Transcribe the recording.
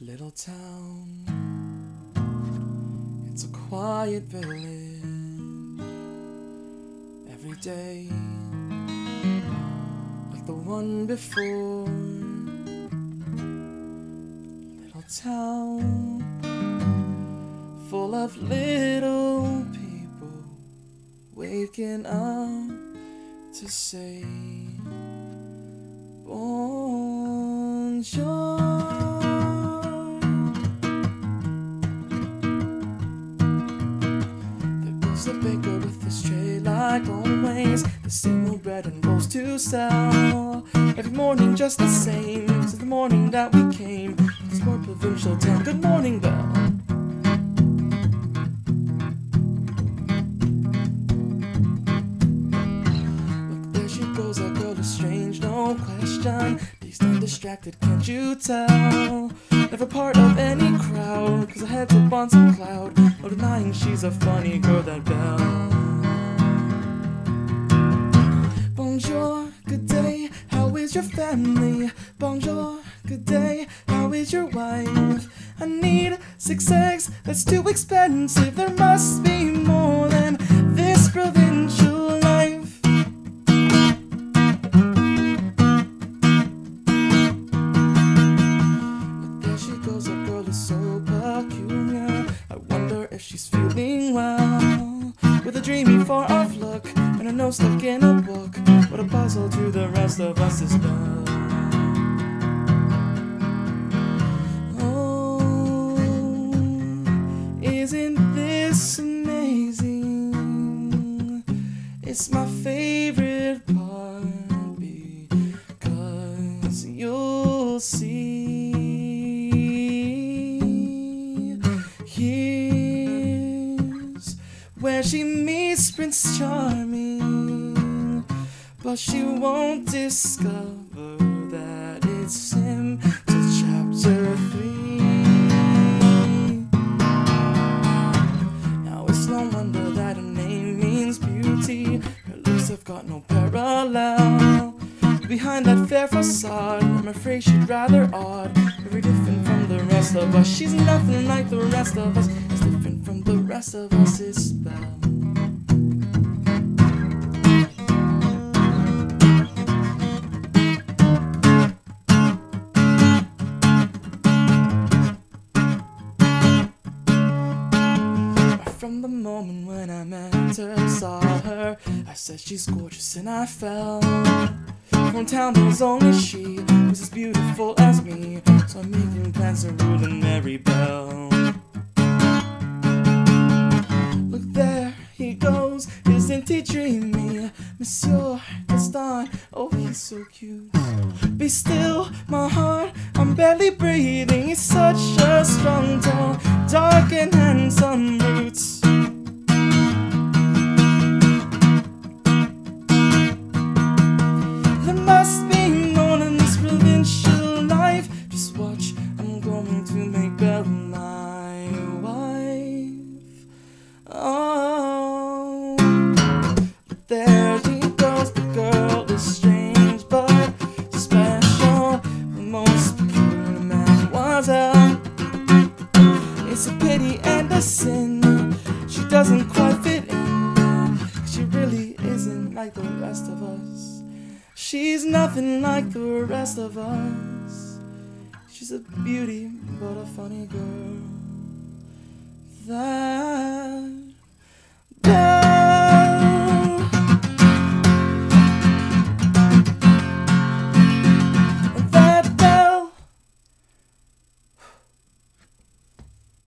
Little town, it's a quiet village. Every day, like the one before. Little town, full of little people waking up to say bonjour. The baker with his tray like always. The same old bread and rolls to sell. Every morning just the same since the morning that we came. This more provincial town. Good morning, Belle. Look, there she goes, that girl is strange, no question. Please stand distracted, can't you tell? Never part of any crowd, cause her head's up on some cloud. No denying she's a funny girl, that Belle. Bonjour, good day, how is your family? Bonjour, good day, how is your wife? I need six eggs, that's too expensive. There must be dreamy, far off look and a nose stuck in a book. What a puzzle to the rest of us is well. Oh, isn't this amazing? It's my favorite part because you'll see. Here's where she Prince Charming, but she won't discover that it's him till chapter three. Now it's no wonder that her name means beauty. Her looks have got no parallel. Behind that fair facade, I'm afraid she'd rather odd. Very different from the rest of us. She's nothing like the rest of us. It's different from the rest of us. It's spell. From the moment when I met her, saw her, I said she's gorgeous and I fell. From town there was only she was as beautiful as me, so I'm making plans to rule the marry Belle. Look there he goes, isn't he dreamy? Monsieur Gaston, oh he's so cute. Be still, my heart, I'm barely breathing. He's such a strong, tall, dark and handsome roots. there she goes. The girl is strange but special. The most peculiar man was hell. It's a pity and a sin. She doesn't quite fit in. She really isn't like the rest of us. She's nothing like the rest of us. She's a beauty, but a funny girl. That.